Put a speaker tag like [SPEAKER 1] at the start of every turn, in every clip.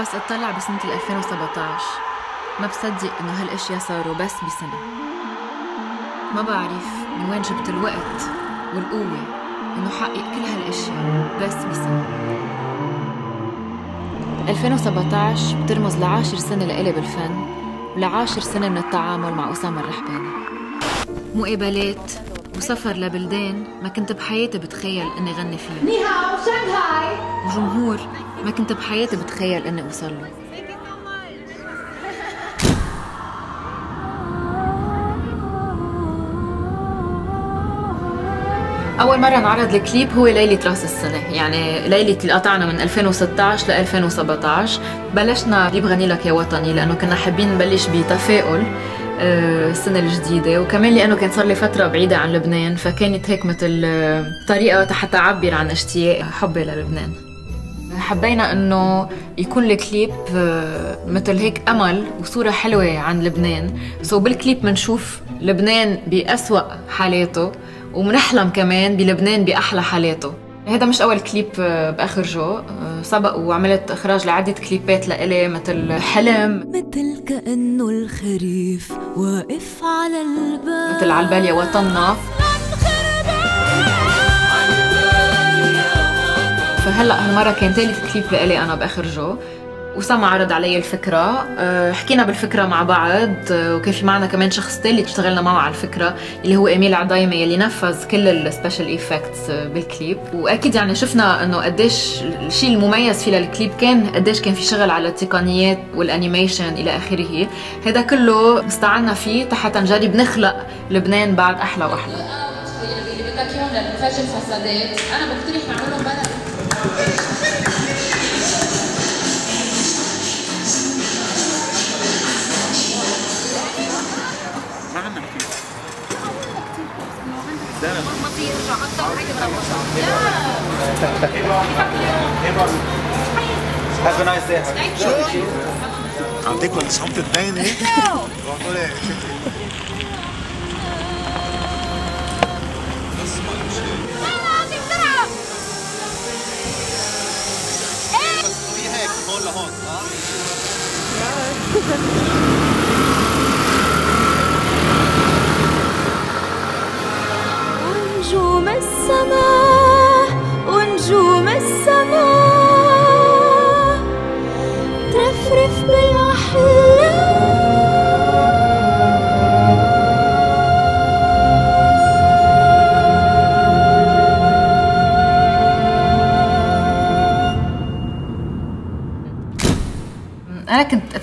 [SPEAKER 1] بس اطلع بسنة 2017 ما بصدق إنه هالأشياء صاروا بس بسنة. ما بعرف من وين جبت الوقت والقوة إنه حقق كل هالأشياء بس بسنة. 2017 بترمز لعاشر سنة لإلي بالفن ولعاشر سنة من التعامل مع أسامة الرحباني مقابلات وسفر لبلدان ما كنت بحياتي بتخيل إني غني فيها. نيهاو شانغهاي وجمهور ما كنت بحياتي بتخيل إني أوصل له. أول مرة انعرض الكليب هو ليلة رأس السنة. يعني ليلة اللي قطعنا من 2016 ل 2017 بلشنا بغني لك يا وطني لأنه كنا حابين نبلش بتفاؤل آه، السنة الجديدة. وكمان لأنه كان صار لي فترة بعيدة عن لبنان فكانت هيك مثل آه، طريقة حتى أعبر عن اشتياق حبي للبنان. حبينا إنه يكون الكليب آه، مثل هيك أمل وصورة حلوة عن لبنان. so بالكليب بنشوف لبنان بأسوأ حالاته ومنحلم كمان بلبنان بأحلى حالاته. هذا مش أول كليب آه، بآخر آه، سبق وعملت إخراج لعدة كليبات لإلي مثل حلم.
[SPEAKER 2] مثل كأنه الخريف واقف على الباب.
[SPEAKER 1] مثل عالبال يا وطننا. فهلا هالمرة كان ثالث كليب لإلي أنا باخرجه وسام عرض علي الفكرة. أه، حكينا بالفكرة مع بعض أه، وكان في معنا كمان شخص ثالث اشتغلنا معه على الفكرة اللي هو إيميل عضايمة يلي نفذ كل ال special effects بالكليب. وأكيد يعني شفنا إنه قديش الشيء المميز في للكليب كان قديش كان في شغل على التقنيات وال animation إلى آخره. هذا كله استعنا فيه حتى نجرب نخلق لبنان بعد أحلى وأحلى. اللي بدك اياهم لل fashion فسادات. أنا بقترح نعملهم بدل
[SPEAKER 3] Have a nice day. عندك ولا صمت تبين هيك؟ هيك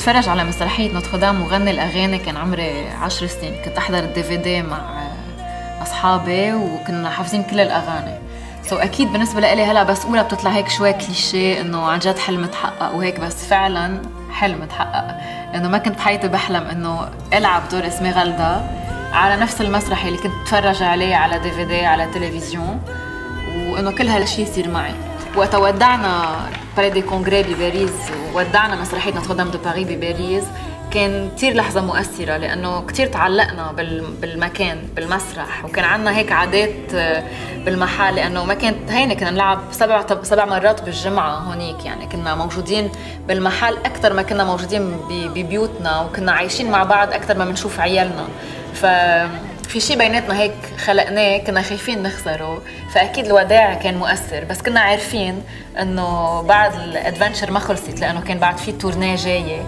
[SPEAKER 1] اتفرج على مسرحية نوتردام وغني الأغاني كان عمري عشر سنين. كنت أحضر ال DVD مع أصحابي وكنا حافظين كل الأغاني. so so أكيد بالنسبة لي هلأ بس قولها بتطلع هيك شوي كليشيه إنه عن جد حلم تحقق وهيك بس فعلا حلم تحقق لأنه ما كنت بحياتي بحلم إنه ألعب دور إسميرالدا على نفس المسرح اللي كنت اتفرج عليه على DVD على تلفزيون. وإنه كل هالشيء يصير معي. وقت ودعنا بالي دي كونغري بباريس وودعنا مسرحية نوتردام دو باري بباريس كان كثير لحظة مؤثرة لأنه كثير تعلقنا بالمكان بالمسرح. وكان عندنا هيك عادات آه، بالمحل لأنه ما كانت هينة كنا نلعب سبع سبع مرات بالجمعة هونيك. يعني كنا موجودين بالمحل أكثر ما كنا موجودين ببيوتنا وكنا عايشين مع بعض أكثر ما بنشوف عيالنا. ف في شيء بيناتنا هيك خلقناه كنا خايفين نخسره فأكيد الوداع كان مؤثر. بس كنا عارفين إنه بعد الادفنتشر ما خلصت لأنه كان بعد في تورنيه جاية.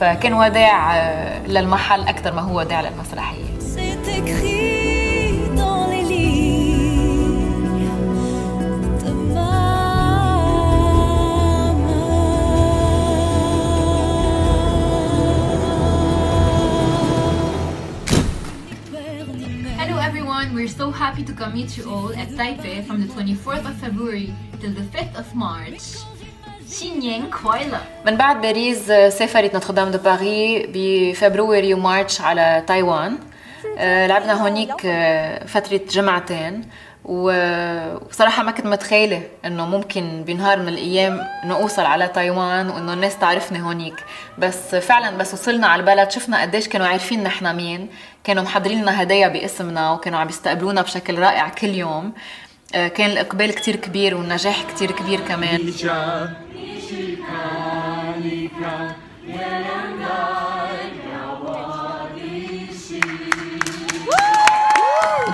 [SPEAKER 1] فكان وداع آه، للمحل أكثر ما هو وداع للمسرحية. We're so happy to come meet you all at Taipei from the 24th of February till the 5th of March. من بعد باريس سافرت نوتردام دو باري ب February و March على تايوان. آه، لعبنا هونيك آه، فترة جمعتين. وصراحة ما كنت متخيلة إنه ممكن بنهار من الأيام إنه أوصل على تايوان وإنه الناس تعرفني هونيك. بس فعلا بس وصلنا على البلد شفنا قديش كانوا عارفين نحن مين كانوا محضرين لنا هدايا باسمنا وكانوا عم يستقبلونا بشكل رائع كل يوم. آه، كان الإقبال كتير كبير والنجاح كتير كبير كمان.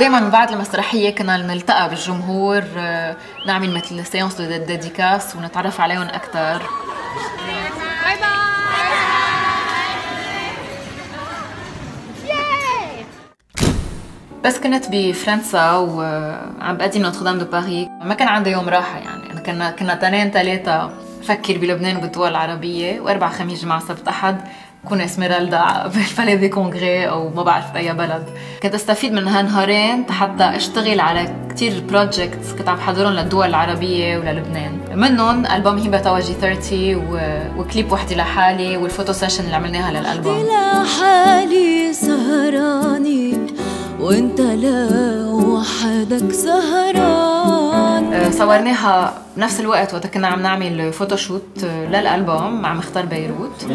[SPEAKER 1] ودائما من بعد المسرحية كنا نلتقى بالجمهور آه، نعمل مثل séance de dédicace ونتعرف عليهم أكثر بس كنت بفرنسا وعم بقدم نوتردام دو باري ما كان عندي يوم راحة يعني. كنا كنا تنين ثلاثة فكر بلبنان وبالدول العربيه وأربع خميس جمعة سبت أحد. كون إسميرالدا بالبالي دي كونغري أو ما بعرف باي بلد. كنت أستفيد من هالنهارين حتى أشتغل على كتير projects كنت عم بحضرهم للدول العربية وللبنان. منهم ألبوم هبه طوجي 30 و... وكليب وحدي لحالي وال photo session اللي عملناها للألبوم.
[SPEAKER 2] لحالي سهراني وإنت لوحدك سهران.
[SPEAKER 1] آه، صورناها بنفس الوقت وقت كنا عم نعمل photoshoot آه، للألبوم مع مختار بيروت.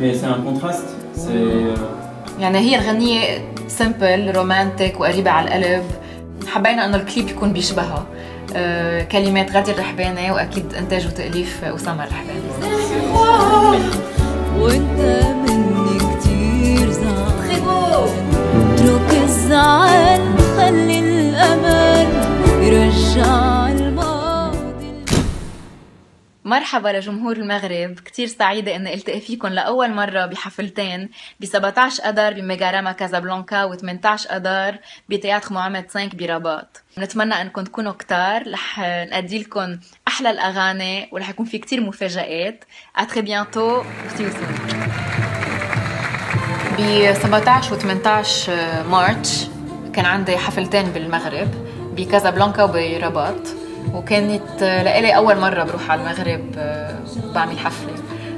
[SPEAKER 4] Mais c'est un contraste. C'est. euh,
[SPEAKER 1] يعني هي الغنية simple romantic وقريبة على القلب حبينا إنه الكليب يكون بيشبهها آه، كلمات غادي الرحباني وأكيد إنتاج وتأليف أسامة الرحباني
[SPEAKER 2] وانت
[SPEAKER 1] مرحبا لجمهور المغرب. كتير سعيدة إني ألتقي فيكم لأول مرة بحفلتين ب 17 أدار بميغاراما كازابلانكا و 18 أدار بتياتر معمد 5 برباط. بنتمنى انكم تكونوا كتار. رح نأدي لكم أحلى الأغاني ورح يكون في كتير مفاجآت. bientôt كتير soon ب 17 و 18 March كان عندي حفلتين بالمغرب بكازابلانكا وبرباط. وكانت لإلي أول مرة بروح على المغرب آه، بعمل حفلة.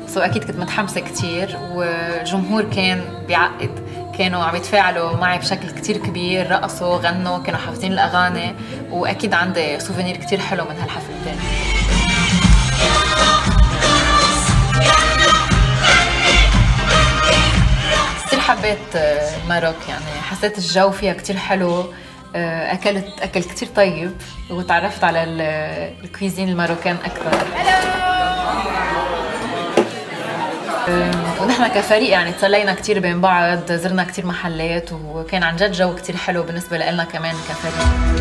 [SPEAKER 1] so أكيد كنت متحمسة كتير والجمهور كان بيعقد. كانوا عم يتفاعلوا معي بشكل كتير كبير رقصوا غنوا كانوا حافظين الأغاني. وأكيد عندي souvenir كتير حلو من هالحفلتين كتير حبيت آه، Maroc يعني حسيت الجو فيها كتير حلو. آه، اكلت أكل كتير طيب وتعرفت على ال- ال cuisine ال marocaine أكثر. ونحن كفريق يعني تسلينا كتير بين بعض زرنا كتير محلات وكان عن جد جو كتير حلو بالنسبة لنا كمان كفريق.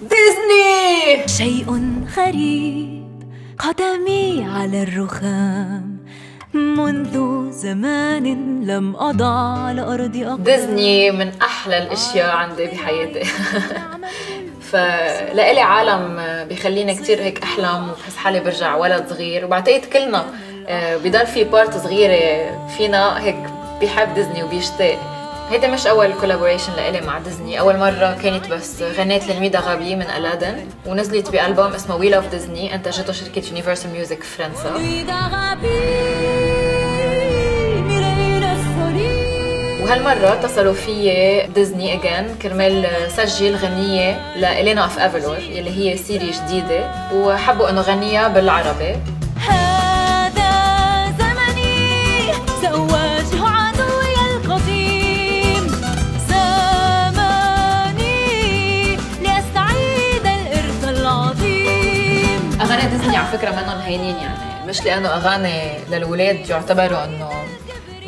[SPEAKER 1] ديزني!
[SPEAKER 2] شيء غريب. قدمي على الرخام. منذ زمان لم أضع على أرض أقدام.
[SPEAKER 1] ديزني من أحلى الأشياء عندي بحياتي. فلإلي عالم بيخليني كتير هيك أحلم وبحس حالي برجع ولد صغير. وبعتقد كلنا آه، بضل في part صغيرة فينا هيك بيحب ديزني وبيشتاق. هيدا مش أول collaboration لإلي مع ديزني. أول مرة كانت بس غنيت للميدا غابي من ألادن ونزلت بألبوم اسمه We Love Disney انتجته شركة Universal Music فرنسا. وهالمرة اتصلوا فيي ديزني again كرمال سجل غنية ل Elena of Avalor يلي هي série جديدة وحبوا إنه غنيها بالعربي. فكرة منهم هينين يعني. مش لأنه أغاني للولاد يعتبروا إنه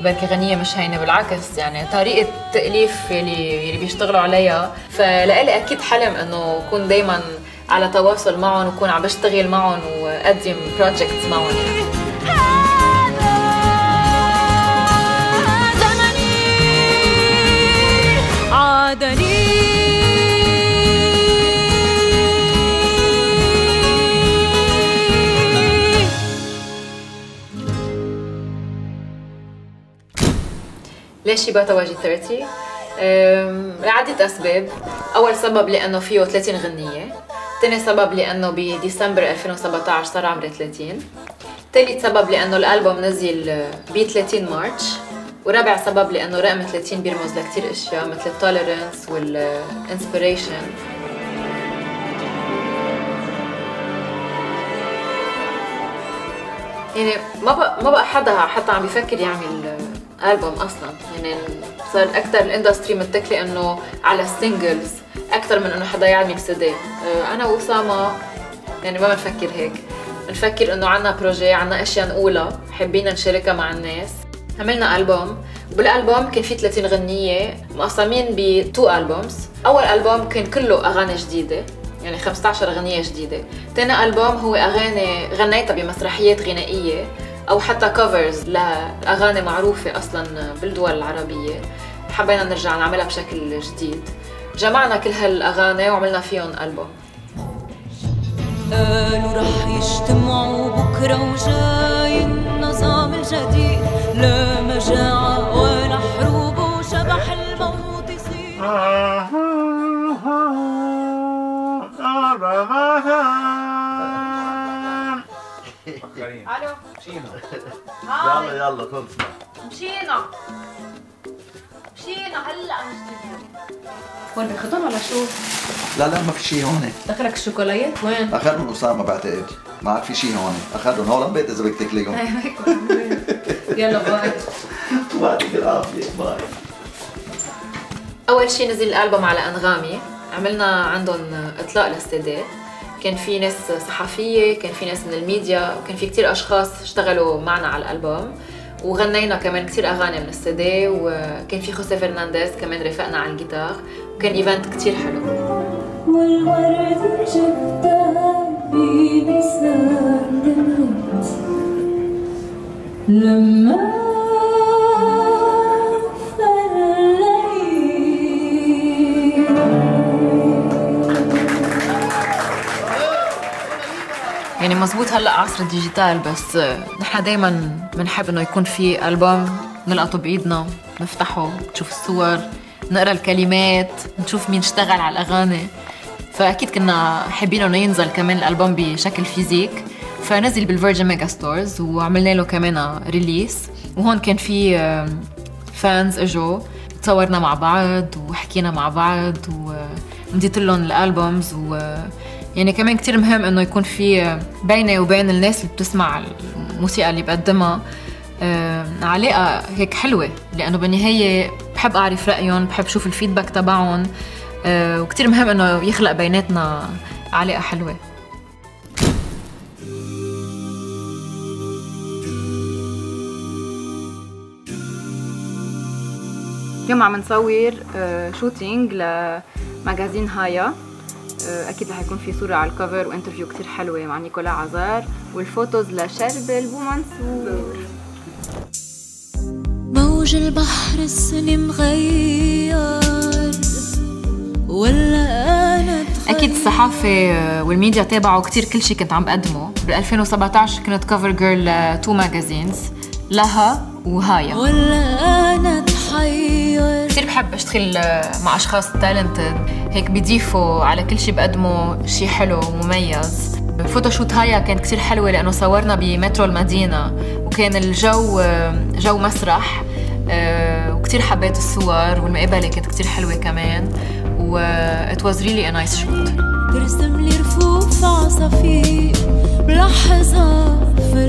[SPEAKER 1] بركي غنية مش هينة بالعكس يعني طريقة تأليف اللي اللي بيشتغلوا عليها. فلإلي أكيد حلم إنه أكون دايما على تواصل معهم وأكون عم بشتغل معهم وأقدم بروجكتس معهم يعني.
[SPEAKER 2] عادني.
[SPEAKER 1] ليش يبقى تواجد 30 أم، لعدة أسباب. أول سبب لأنه فيه 30 غنية. تاني سبب لأنه بديسمبر 2017 صار عمري 30 تالت سبب لأنه الألبوم نزل ب 30 March. ورابع سبب لأنه رقم 30 بيرمز لكتير أشياء مثل ال tolerance وال inspiration يعني ما بقى ما بقى حدا حتى عم بيفكر يعمل ألبوم أصلا. يعني صار أكثر ال industry متكلة إنه على ال singles أكثر من إنه حدا يعمل سي دي أنا وأسامة يعني ما بنفكر هيك. نفكر إنه عنا projet عنا أشياء نقولها. حابين نشاركها مع الناس. عملنا ألبوم. وبالألبوم كان في 30 غنية مقسمين ب two albums أول ألبوم كان كله أغاني جديدة يعني 15 غنية جديدة. تاني ألبوم هو أغاني غنيتها بمسرحيات غنائية. أو حتى كفرز لأغاني معروفة أصلا بالدول العربية. حبينا نرجع نعملها بشكل جديد. جمعنا كل هالأغاني وعملنا فيهم ألبوم.
[SPEAKER 2] قالوا رح يجتمعوا بكرة وجاي النظام الجديد. لا مجاعة ولا حروب وشبح الموت يصير.
[SPEAKER 1] ألو
[SPEAKER 5] يلا يلا خلصنا
[SPEAKER 1] مشينا مشينا هلا مشينا وين بخطر ولا شو؟
[SPEAKER 5] لا لا ما في شيء هون.
[SPEAKER 1] دخلك الشوكولاتة وين؟
[SPEAKER 5] أخذهم أسامة بعتقد ما عاد في شيء هون. أخذهم هون بيت إذا بدك تكليهم.
[SPEAKER 1] يلا bye.
[SPEAKER 5] يعطيك العافيه bye.
[SPEAKER 1] أول شيء نزل الألبوم على أنغامي. عملنا عندهم إطلاق للسي كان في ناس صحفية كان في ناس من الميديا وكان في كتير أشخاص اشتغلوا معنا على الألبوم. وغنينا كمان كتير أغاني من السي دي وكان في خوسيه فرنانديز كمان رافقنا على الجيتار. وكان event كتير حلو.
[SPEAKER 2] والورد بلسان دمعت لما
[SPEAKER 1] يعني مزبوط هلا عصر ال digital بس نحن دائما بنحب إنه يكون في ألبوم نلقطه بإيدنا نفتحه نشوف الصور نقرأ الكلمات نشوف مين اشتغل على الأغاني. فأكيد كنا حابين إنه ينزل كمان الألبوم بشكل physique. فنزل بال Virgin Megastores وعملنا له كمان release. وهون كان في fans إجوا تصورنا مع بعض وحكينا مع بعض ومديت لهم الألبومز و يعني كمان كتير مهم إنه يكون في بيني وبين الناس اللي بتسمع الموسيقى اللي بقدمها آه، علاقة هيك حلوة. لأنه بالنهاية بحب أعرف رأيهم بحب شوف الفيدباك تبعهم آه، وكتير مهم إنه يخلق بيناتنا علاقة حلوة. اليوم عم نصور شوتينج لماجازين هايا. آه، أكيد رح يكون في صورة على الكفر وانترفيو كتير حلوة مع نيكولا عزار. والفوتوز لشرب البومنسور
[SPEAKER 2] موج البحر السني مغير ولا أنا
[SPEAKER 1] أكيد الصحافة آه، والميديا تابعوا كتير كل شيء كنت عم بقدمه. بال 2017 كنت كفر جيرل ل two magazines لها وهايا.
[SPEAKER 2] ولا أنا اتحير
[SPEAKER 1] كثير بحب أشتغل مع أشخاص talented هيك بيضيفوا على كل شيء بقدمه شيء حلو ومميز ال photoshoot هايا كانت كثير حلوة لأنه صورنا بمترو المدينة وكان الجو جو مسرح آه، وكثير حبيت الصور والمقابلة كانت كثير حلوة كمان و it was really a nice shoot.
[SPEAKER 2] ترسم لي رفوف عصافير بلحظة في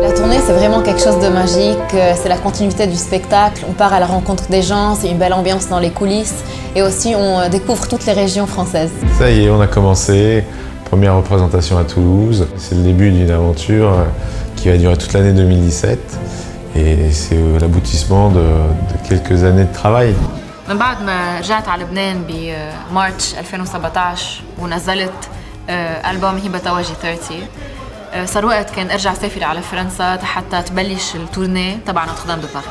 [SPEAKER 6] La tournée, c'est vraiment quelque chose de magique. euh, C'est la continuité du spectacle. On part à la rencontre des gens, c'est une belle ambiance dans les coulisses. Et aussi, on euh, découvre toutes les régions françaises.
[SPEAKER 7] Ça y est, on a commencé. Première représentation à Toulouse. C'est le début d'une aventure euh, qui va durer toute l'année 2017. Et c'est euh, l'aboutissement de, de quelques années de travail.
[SPEAKER 1] من بعد ما رجعت على لبنان بمارتش 2017 ونزلت آه، ألبوم هبة توجي 30 آه، صار وقت كان أرجع سافر على فرنسا حتى تبلش ال tournée تبع نوتردام دو باري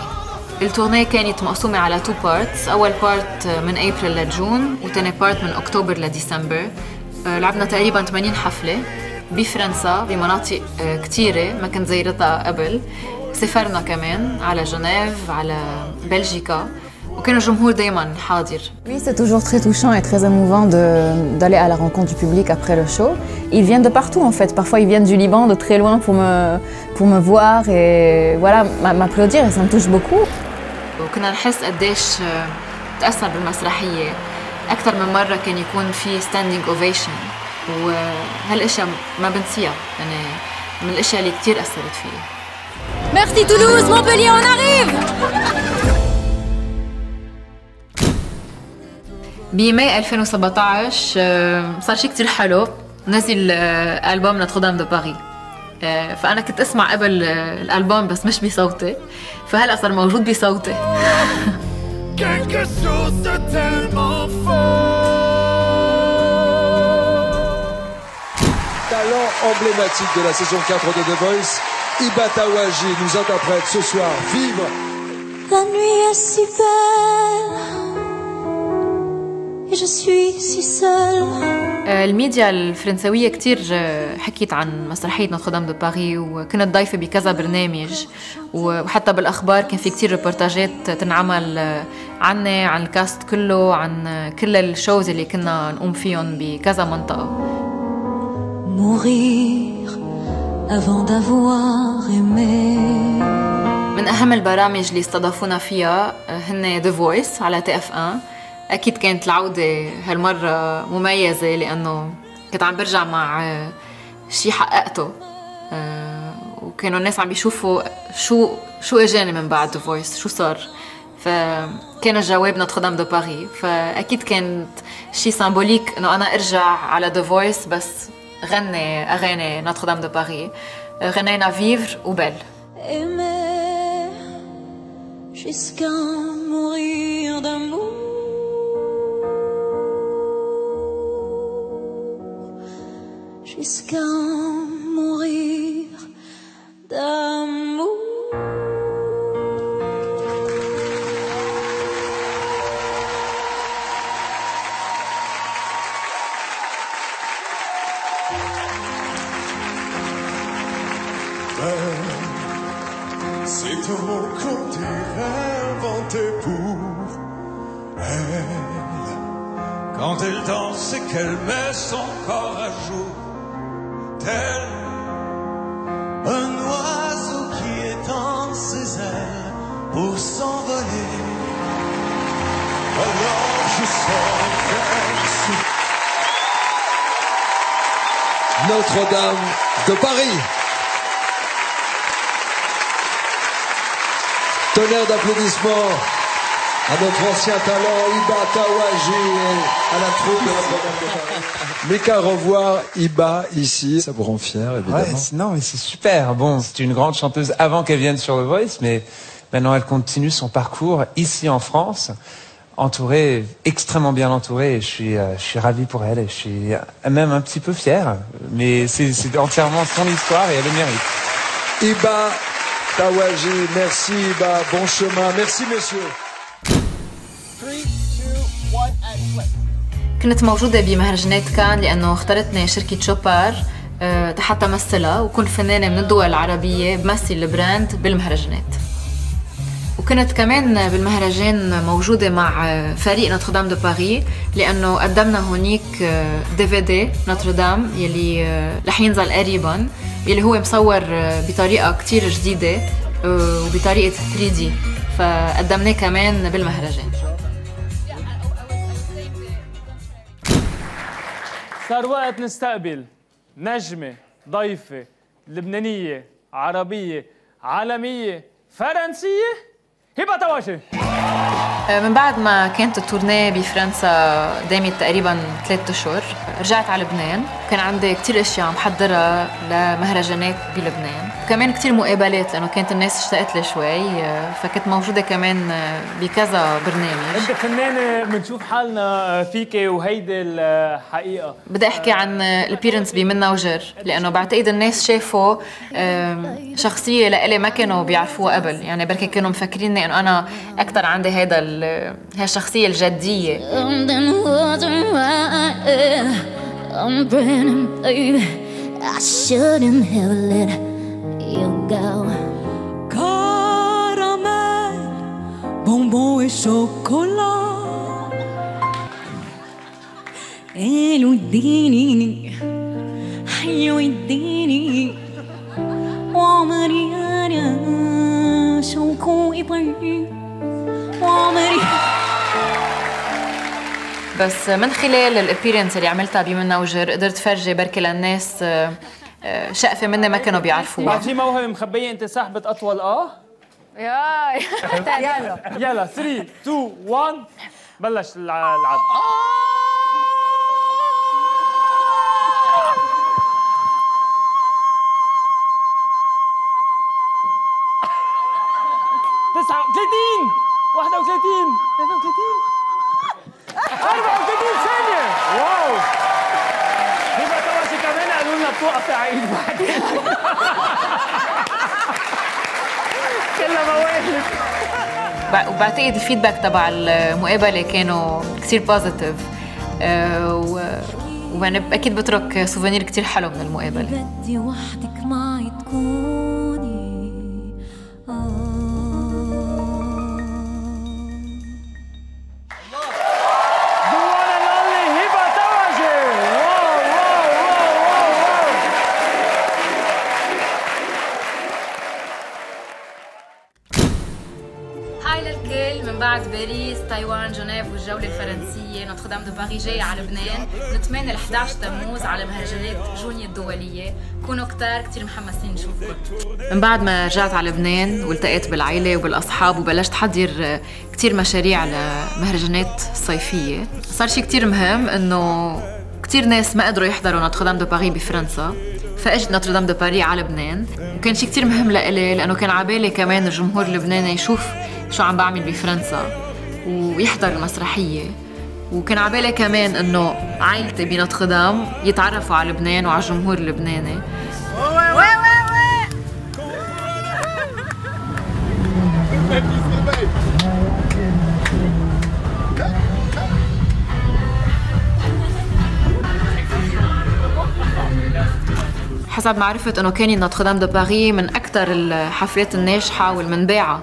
[SPEAKER 1] ال tournée كانت مقسومة على two parts أول part من أبريل ل June وتاني part من أكتوبر لديسمبر آه، لعبنا تقريبا 80 حفلة بفرنسا بمناطق آه، كتيرة ما كنت زيرتها قبل. سافرنا كمان على جنيف على بلجيكا. وكان الجمهور دايما حاضر
[SPEAKER 6] Oui, c'est toujours très touchant et très émouvant de- d'aller à la rencontre du public après le show. Ils viennent de partout en fait. Parfois, ils viennent du Liban, de très loin pour me, pour me voir et voilà, m'a- m'applaudir et ça me touche beaucoup.
[SPEAKER 1] وكنا نحس قديش آه، تأثر بالمسرحية أكثر من مرة كان يكون في ستاندينج اوفيشن وهالاشياء ما بنسيها يعني من الاشياء اللي كتير أثرت فيي
[SPEAKER 2] Merci Toulouse, Montpellier, on arrive
[SPEAKER 1] بماي 2017 آه، صار شيء كتير حلو نزل آه، ألبوم نوتردام دو باري آه، فأنا كنت أسمع قبل آه، الألبوم بس مش بصوتي فهلأ صار موجود بصوتي.
[SPEAKER 8] Talent emblématique de la saison 4 de The Voice, Hiba Tawaji nous interprète ce soir Vivre.
[SPEAKER 2] La nuit est si belle
[SPEAKER 1] آه، الميديا الفرنسوية كتير آه، حكيت عن مسرحية نوتردام دو باري وكنت ضايفة بكذا برنامج وحتى بالأخبار كان في كتير ريبورتاجات تنعمل آه، عني عن ال cast كله عن كل ال shows اللي كنا نقوم فيهم بكذا منطقة. من أهم البرامج اللي استضافونا فيها هن The Voice على TF1 أكيد كانت العودة هالمرة مميزة لأنه كنت عم برجع مع شيء حققته. آه، وكانوا الناس عم بيشوفوا شو شو إجاني من بعد The Voice شو صار. فكان الجواب نوتر دام دو باري فأكيد كانت شيء symbolique إنه أنا أرجع على The Voice بس غني أغاني نوتر دام دو باري آه، غنينا فيفر وبل
[SPEAKER 2] Jusqu'à mourir d'amour. Jusqu'à mourir
[SPEAKER 8] de Paris. Tonnerre d'applaudissements à notre ancien talent Iba Tawaji et à la troupe de de Paris. Mika, revoir Iba ici, ça vous rend fier évidemment.
[SPEAKER 9] C'est- non, mais c'est super. Bon, c'était une grande chanteuse avant qu'elle vienne sur The Voice, mais maintenant elle continue son parcours ici en France, entourée, extrêmement bien entourée. Et je suis, euh, je suis ravi pour elle et je suis même un petit peu fier Mais c'est c'est entièrement son histoire et elle le mérite.
[SPEAKER 8] Iba Tawaji, merci Iba, bon chemin, merci messieurs.
[SPEAKER 1] كنت موجودة بمهرجانات كان لأنه اختارتني شركة شوبار آه، حتى أمثلها وكون فنانة من الدول العربية بمثل البراند بالمهرجانات وكنت كمان بالمهرجان موجودة مع فريق نوتردام دو باري لأنه قدمنا هونيك DVD نوتردام يلي رح ينزل قريبا يلي هو مصور بطريقة كتير جديدة وبطريقة 3D فقدمناه كمان بالمهرجان.
[SPEAKER 10] صار وقت نستقبل نجمة ضيفة لبنانية عربية عالمية فرنسية؟ هبة تواشي
[SPEAKER 1] من بعد ما كانت التورنيه بفرنسا دامت تقريبا ثلاثة أشهر رجعت على لبنان. كان عندي كتير أشياء عم حضرها لمهرجانات بلبنان. كمان كتير مقابلات لأنه كانت الناس اشتقت لي شوي فكنت موجودة كمان بكذا برنامج.
[SPEAKER 10] إنت فنانة بنشوف حالنا فيكي وهيدي الحقيقة.
[SPEAKER 1] بدي أحكي عن الابيرنس بمنا وجر لأنه بعتقد الناس شافوا شخصية لإلي ما كانوا بيعرفوها قبل. يعني بركي كانوا مفكريني إنه أنا أكثر عندي هيدا ال- هالشخصيه الجديه
[SPEAKER 2] Something wasn't right. I'm burning, baby. I shouldn't have let you go.
[SPEAKER 11] Caramel, bonbon et chocolat. حلو اديني حلو اديني وعمري أنا شوكو يطير وعمري
[SPEAKER 1] بس من خلال الابيرنس اللي عملتها بمنا وجر قدرت فرجي بركي للناس آه، آه، شقفة مني ما كانوا بيعرفوها.
[SPEAKER 10] بعد في موهبة مخبية أنت سحبت أطول آه؟
[SPEAKER 1] ياي.
[SPEAKER 10] يلا. يلا 3 2 1 بلش الع- العد. تسعة وثلاثين واحدة وثلاثين. ثلاثة وثلاثين. أربعة وثلاثين ثانية. wow. هبة طوجي كمان قالوا لنا بتوقفي على ايد بعدين كلها مواهب
[SPEAKER 1] بع- وبعتقد ال feedback تبع المقابلة كانوا كثير positive ويعني أكيد بترك souvenir كثير حلو من المقابلة.
[SPEAKER 11] بدي وحدك معي.
[SPEAKER 1] تايوان جنيف والجولة الفرنسية نوتردام دو باري جاي على لبنان. من 8 ل 11 تموز على مهرجانات جونيه الدولية. كونوا كتار كتير محمسين نشوفكم. من بعد ما رجعت على لبنان والتقيت بالعيلة وبالأصحاب وبلشت حضر كتير مشاريع لمهرجانات صيفية صار شي كتير مهم إنه كتير ناس ما قدروا يحضروا نوتردام دو باري بفرنسا. فاجت نوتردام دو باري على لبنان. وكان شيء كتير مهم لإلي لأنه كان عبالي كمان الجمهور اللبناني يشوف شو عم بعمل بفرنسا. ويحضر المسرحية. وكان عبالي كمان إنه عائلتي بنوتردام يتعرفوا على لبنان وعلى الجمهور اللبناني حسب ما عرفت إنه كان نوتردام دو باري من أكثر الحفلات الناجحة والمنباعة.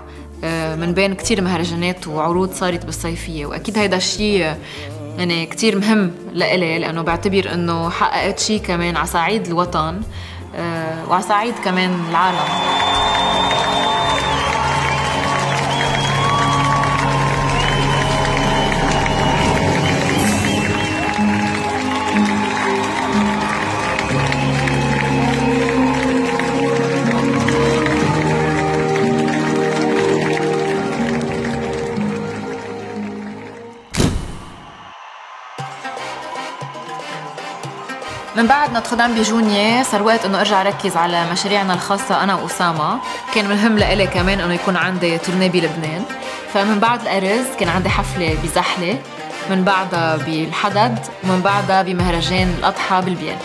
[SPEAKER 1] من بين كتير مهرجانات وعروض صارت بالصيفية وأكيد هيدا الشيء يعني كتير مهم لإلي لأنه بعتبر إنه حققت شيء كمان على صعيد الوطن آه، وعلى صعيد كمان العالم. من بعد نوتردام بجونيي صار وقت إنه أرجع ركز على مشاريعنا الخاصة أنا واسامة، كان مهم لإلي كمان إنه يكون عندي تورنيه بلبنان، فمن بعد الارز كان عندي حفلة بزحلة، من بعدها بالحدد، ومن بعدها بمهرجان الأضحى بالبيان.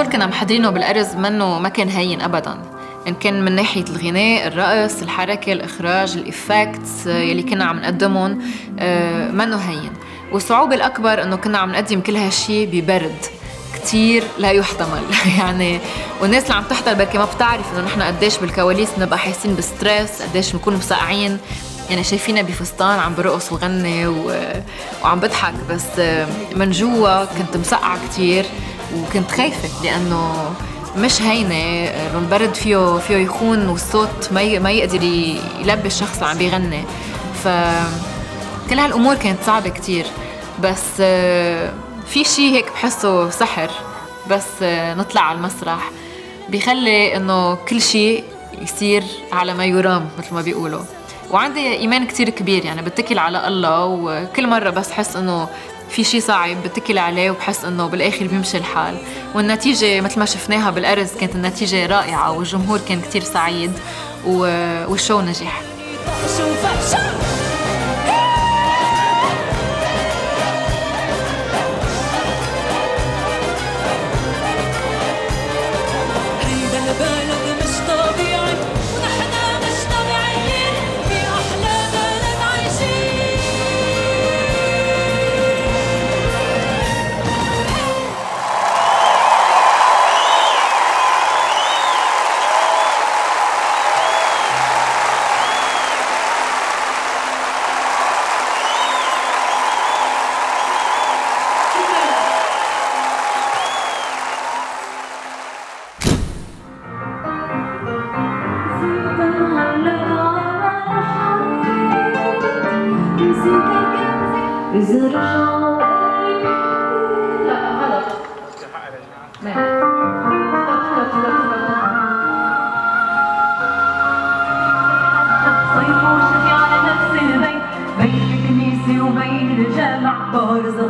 [SPEAKER 1] اللي كنا محضرينه بالأرز منه ما كان هين أبدا. إن كان من ناحية الغناء الرقص الحركة الإخراج ال effects يلي كنا عم نقدمهم آه، منه هين. والصعوبة الأكبر إنه كنا عم نقدم كل هالشي ببرد كتير لا يحتمل. يعني والناس اللي عم تحضر بركي ما بتعرف إنه نحن قديش بالكواليس بنبقى حاسين ب stress قديش بنكون مسقعين. يعني شايفينا بفستان عم برقص وغني و... وعم بضحك. بس من جوا كنت مسقعة كتير. وكنت خايفة لأنه مش هينة إنه البرد فيه فيه يخون والصوت ما. ما يقدر يلبي الشخص اللي عم بيغني. ف كل هالأمور كانت صعبة كتير. بس آه، في شيء هيك بحسه سحر. بس آه، نطلع على المسرح. بيخلي إنه كل شيء يصير على ما يرام مثل ما بيقولوا. وعندي إيمان كتير كبير يعني بتكل على الله وكل مرة بس حس إنه في شيء صعب بتكل عليه وبحس إنه بالآخر بيمشي الحال. والنتيجة مثل ما شفناها بالأرز كانت النتيجة رائعة والجمهور كان كتير سعيد والشو نجح.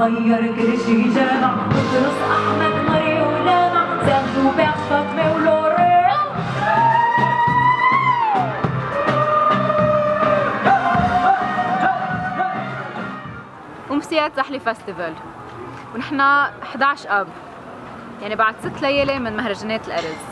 [SPEAKER 2] صغير كل شي جامع. بطرس أحمد مري ولامع. سيرجو بيع فاطمة ولورين
[SPEAKER 12] أمسيات زحلي فestival ونحن 11 أب. يعني بعد ست ليالي من مهرجانات الأرز.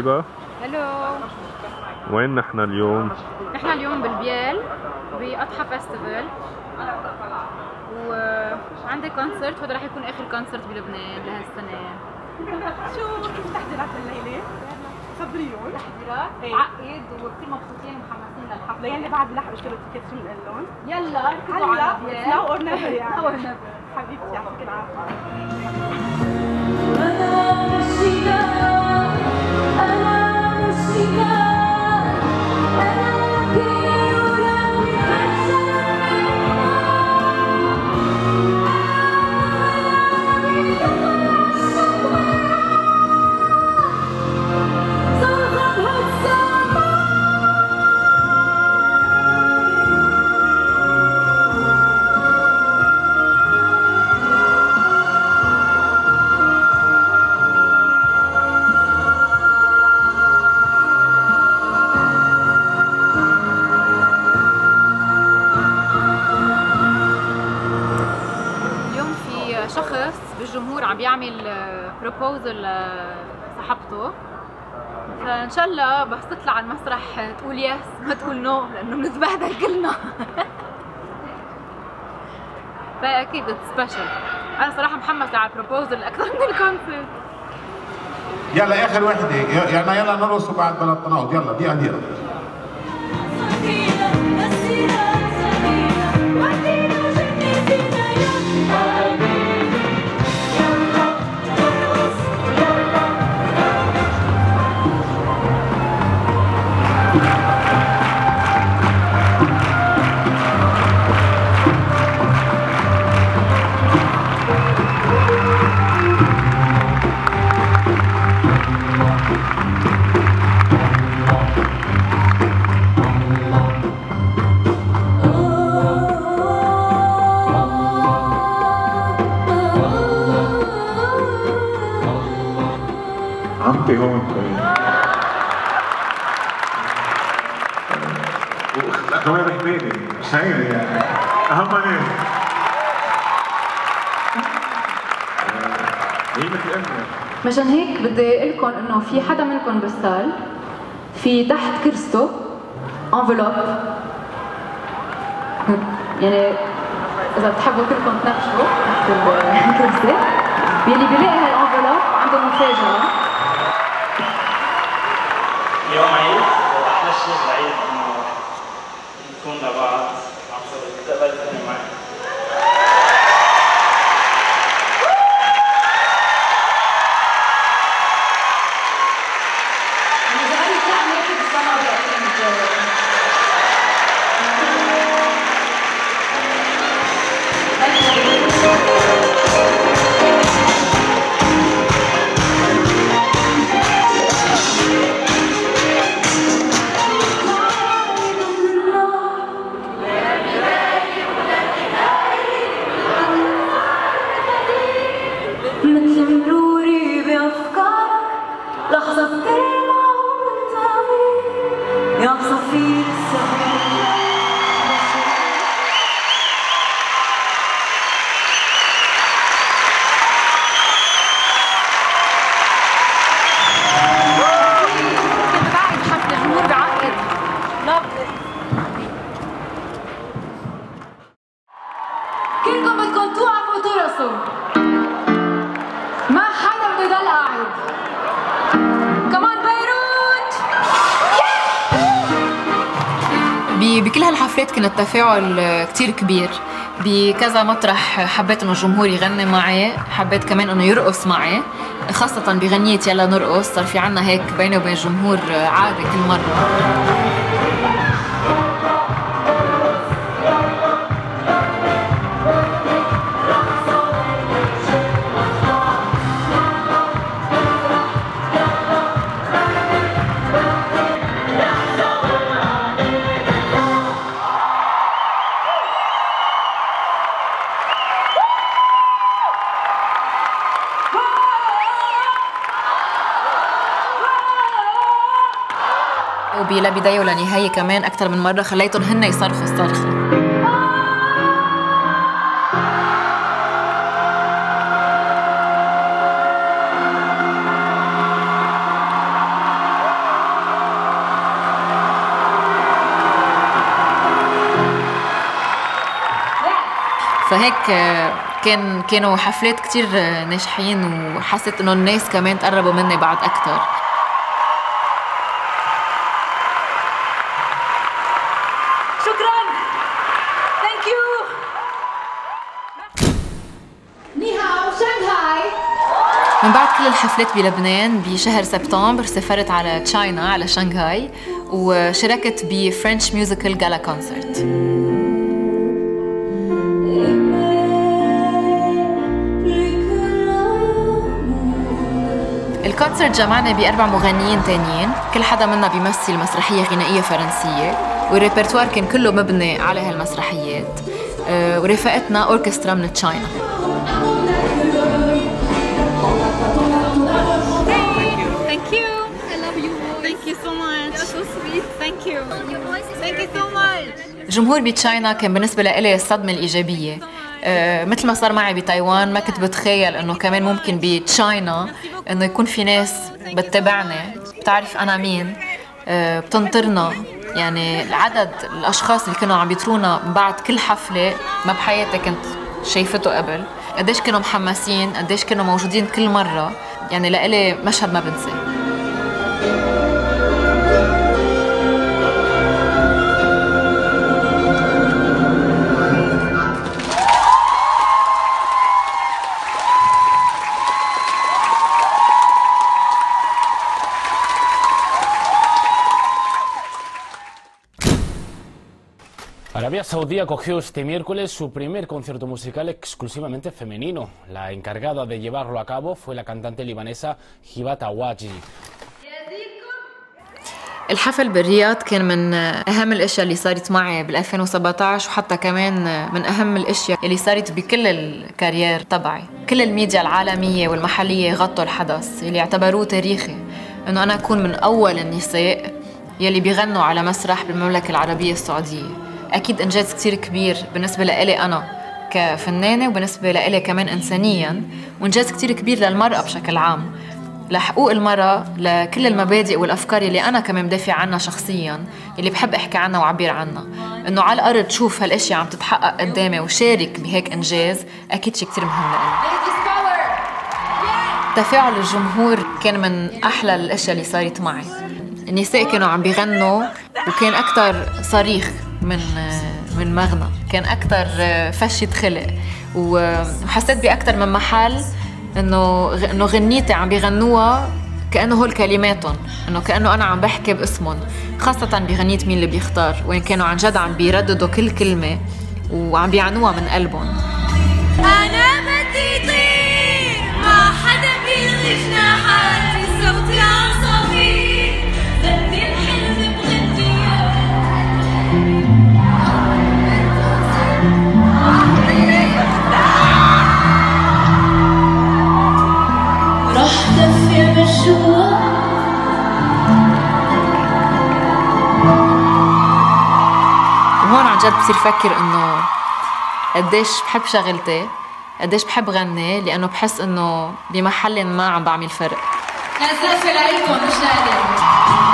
[SPEAKER 7] هبة
[SPEAKER 12] hello
[SPEAKER 7] وين نحن اليوم؟
[SPEAKER 12] نحن اليوم بالبيال بأضحى festival وعندي concert وهذا رح يكون آخر concert بلبنان لهالسنة
[SPEAKER 13] شو كيف تحضيرات الليلة؟ خبريهم
[SPEAKER 12] تحضيرات
[SPEAKER 13] إيه.
[SPEAKER 12] عقد وكثير مبسوطين ومحمسين للحفلة
[SPEAKER 13] ليلي بعد بلحق أشتري ticket شو بنقول لهم؟
[SPEAKER 12] يلا
[SPEAKER 13] هلا
[SPEAKER 12] على البيال. now or never يعني.
[SPEAKER 13] حبيبتي يعطيك العافية
[SPEAKER 12] بيعمل proposal لصاحبته. فإن شاء الله بس تطلع على المسرح تقول yes ما تقول no لأنه بنتبهدل كلنا. فأكيد special أنا صراحة محمسة على ال proposal أكثر من ال concert
[SPEAKER 14] يلا آخر وحدة. يعني يلا نرقص وبعد بلا التناقض يلا
[SPEAKER 2] دقيقة
[SPEAKER 14] دقيقة. واختها كمان رحباني مش هينة يعني اهم ناس هي مثل امي
[SPEAKER 12] مشان هيك بدي أقول لكم إنه في حدا منكم بالسال في تحت كرسته انفلوب يعني إذا بتحبوا كلكم تناقشوا تحت الكرسي يلي بيلاقي هالانفلوب عنده مفاجأة.
[SPEAKER 15] يوم عيد واحلى شيء بالعيد انه نكون
[SPEAKER 1] كان التفاعل كتير كبير. بكذا مطرح حبيت إنه الجمهور يغني معي حبيت كمان إنه يرقص معي خاصة بغنية يلا نرقص صار في عنا هيك بيني وبين الجمهور عادة كل مرة. بداية ولا نهاية كمان أكثر من مرة. خليتهم هن يصرخوا الصرخة فهيك كان كانوا حفلات كتير ناجحين وحسيت إنه الناس كمان تقربوا مني بعد أكثر الحفلات بلبنان بشهر سبتمبر سافرت على China على شنغهاي وشاركت ب French Musical Gala Concert ال concert جمعنا بأربع مغنيين تانيين كل حدا منا بيمثل مسرحية غنائية فرنسية وال répertoire كان كله مبني على هالمسرحيات آه، ورفقتنا أوركسترا من
[SPEAKER 16] China.
[SPEAKER 1] الجمهور بتشاينا كان بالنسبة لإلي الصدمة الإيجابية. أه مثل ما صار معي بتايوان ما كنت بتخيل إنه كمان ممكن بتشاينا إنه يكون في ناس بتتابعني بتعرف أنا مين؟ أه بتنطرنا. يعني العدد الأشخاص اللي كانوا عم بيطرونا بعد كل حفلة ما بحياتي كنت شايفته قبل. قديش كانوا محمسين قديش كانوا موجودين كل مرة. يعني لإلي مشهد ما بنساه.
[SPEAKER 10] Saudí acogió este miércoles su primer concierto musical exclusivamente femenino. La encargada de llevarlo a cabo fue la cantante libanesa Hibat Awaji.
[SPEAKER 1] الحفل بالرياض كان من اهم الاشياء اللي صارت معي بال 2017 وحتى كمان من اهم الاشياء اللي صارت بكل الكارير تبعي كل الميديا العالميه والمحليه غطوا الحدث اللي اعتبروه تاريخي انه أنا اكون من اول النساء يلي بيغنوا على مسرح بالمملكه العربيه السعوديه أكيد إنجاز كتير كبير بالنسبة لإلي أنا كفنانة وبالنسبة لإلي كمان انسانيا وإنجاز كتير كبير للمرأة بشكل عام لحقوق المرأة لكل المبادئ والأفكار اللي أنا كمان بدافع عنها شخصيا اللي بحب أحكي عنها وعبير عنها. إنه على الأرض شوف هالأشياء عم تتحقق قدامي وشارك بهيك إنجاز أكيد شي كتير مهم لإلي. تفاعل الجمهور كان من أحلى الأشياء اللي صارت معي. النساء كانوا عم بيغنوا وكان أكتر صريخ من من مغنى. كان أكتر فشة خلق. وحسيت بأكتر من محل إنه إنه غنيتي عم بيغنوها كأنه هول كلماتهم. إنه كأنه أنا عم بحكي باسمهم. خاصة بغنية مين اللي بيختار. وين كانوا عن جد عم بيرددوا كل كلمة. وعم بيعنوها من قلبهم. وهون عن جد بصير فكر إنه قديش بحب شغلتي قديش بحب غني لأنه بحس إنه بمحل ما عم بعمل فرق.
[SPEAKER 17] مش لإلي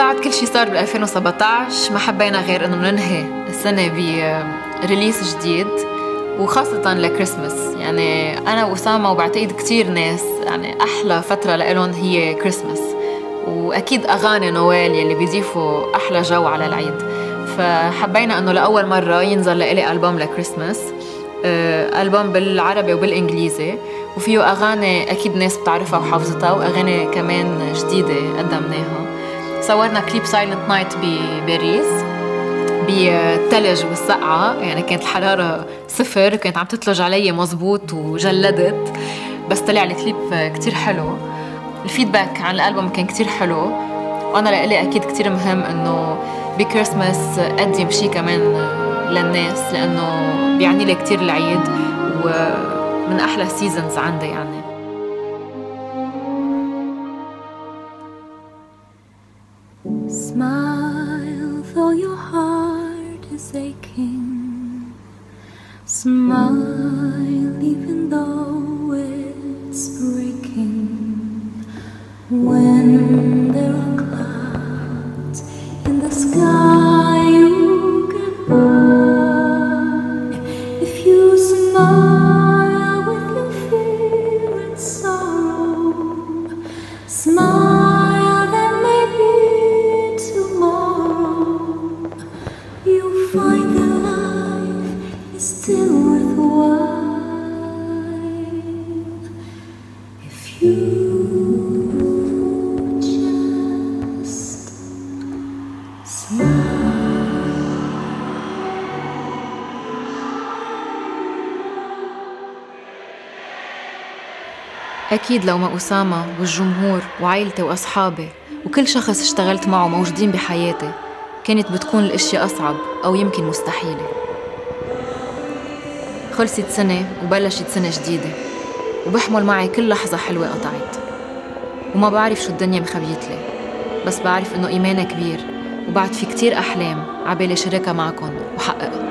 [SPEAKER 1] بعد كل شيء صار بال 2017 ما حبينا غير إنه ننهي السنة بريليس جديد وخاصة لكريسماس يعني أنا وأسامة وبعتقد كتير ناس يعني أحلى فترة لإلهم هي كريسماس وأكيد أغاني نوال يلي بيضيفوا أحلى جو على العيد. فحبينا أنه لأول مرة ينزل لإلي ألبوم لكريسماس آه، ألبوم بالعربي وبالإنجليزي. وفيه أغاني أكيد ناس بتعرفها وحافظتها وأغاني كمان جديدة قدمناها. صورنا كليب Silent Night بباريس بالثلج والسقعة. يعني كانت الحرارة صفر كانت عم تتلج علي مزبوط وجلدت بس طلع الكليب كتير حلو. ال feedback عن الألبوم كان كتير حلو. وأنا لإلي أكيد كتير مهم إنه بكريسماس أقدم شي كمان للناس لأنه بيعني لي كتير العيد ومن أحلى seasons عندي يعني. أكيد لو ما أسامة والجمهور وعائلتي وأصحابي وكل شخص اشتغلت معه موجودين بحياتي كانت بتكون الأشياء أصعب أو يمكن مستحيلة. خلصت سنة وبلشت سنة جديدة وبحمل معي كل لحظة حلوة قطعت وما بعرف شو الدنيا مخبيتلي بس بعرف إنه إيماني كبير وبعد في كتير أحلام عبالي شاركها معكم وحققها